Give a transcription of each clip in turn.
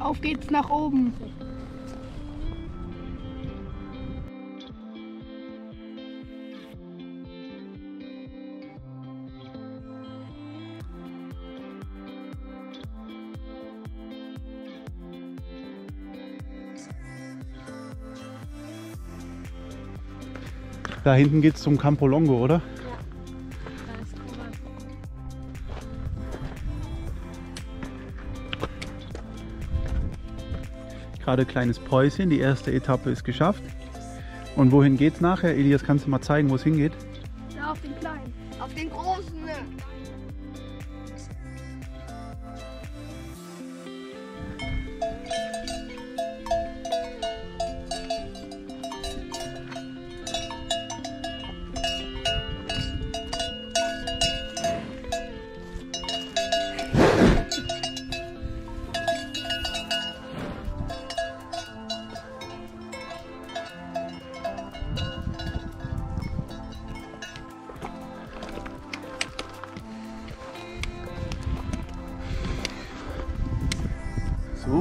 Auf geht's nach oben. Da hinten geht es zum Campolongo, oder? Gerade kleines Päuschen, die erste Etappe ist geschafft. Und wohin geht's nachher? Elias, kannst du mal zeigen, wo es hingeht? Da auf den kleinen. Auf den großen.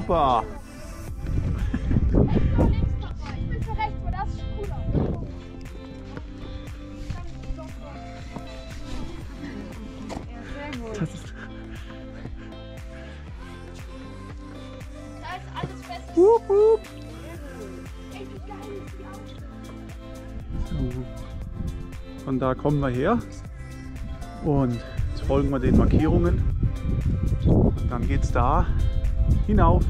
Super! Ich bin für rechts, weil das ist Da ist alles fest. Wup, wup. So. Von da kommen wir her. Und jetzt folgen wir den Markierungen. Dann geht's da hinauf.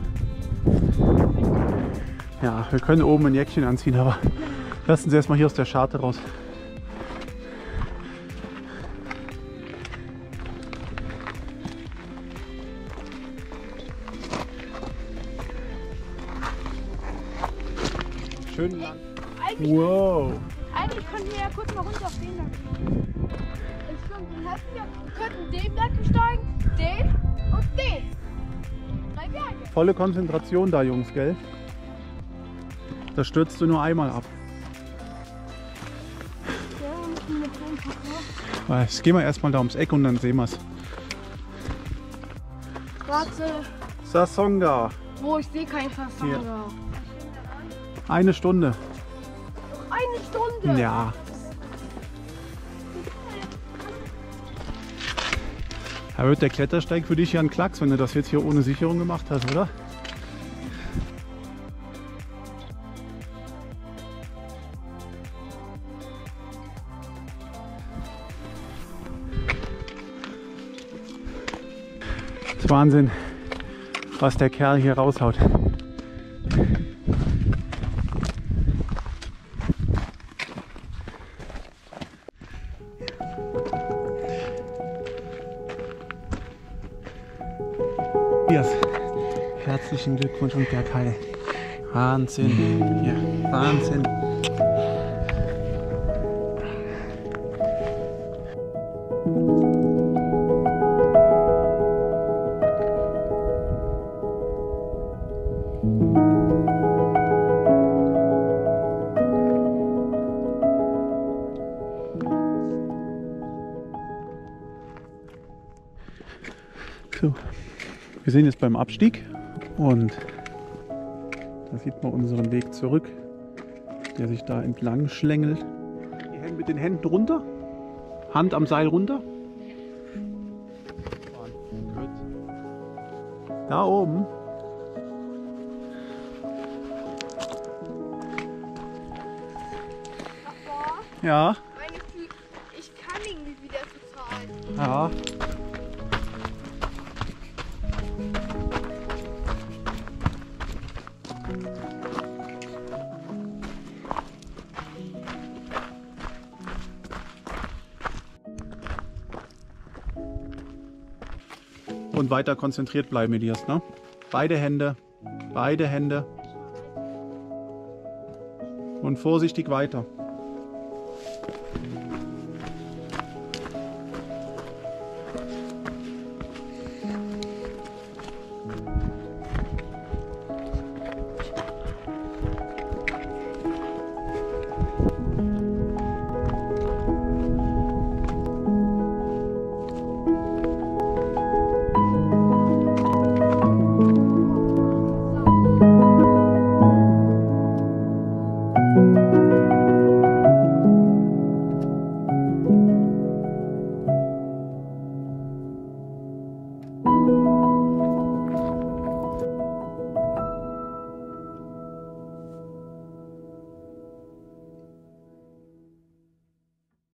Ja, wir können oben ein Jäckchen anziehen, aber lassen Sie erstmal hier aus der Scharte raus. Schön lang. Eigentlich, Wow. eigentlich könnten wir ja kurz mal runter auf den Berg. Stimmt, dann hätten wir könnten den Berg besteigen, den und den. Volle Konzentration da, Jungs, gell? Da stürzt du nur einmal ab. Jetzt gehen wir erstmal da ums Eck und dann sehen wir es. Warte, Sasonga. wo ich sehe kein Versager. Eine Stunde. Eine Stunde. Ja. Da wird der Klettersteig für dich ja ein Klacks, wenn du das jetzt hier ohne Sicherung gemacht hast, oder? Das ist Wahnsinn, was der Kerl hier raushaut. Tobias, herzlichen Glückwunsch und Bergheil. Wahnsinn. Ja, Wahnsinn. So, wir sind jetzt beim Abstieg und da sieht man unseren Weg zurück, der sich da entlang schlängelt. Mit den Händen runter, Hand am Seil runter. Da oben. Ja, ich kann irgendwie wieder total. ja. und weiter konzentriert bleiben, Elias. Ne? Beide Hände, beide Hände. Und vorsichtig weiter.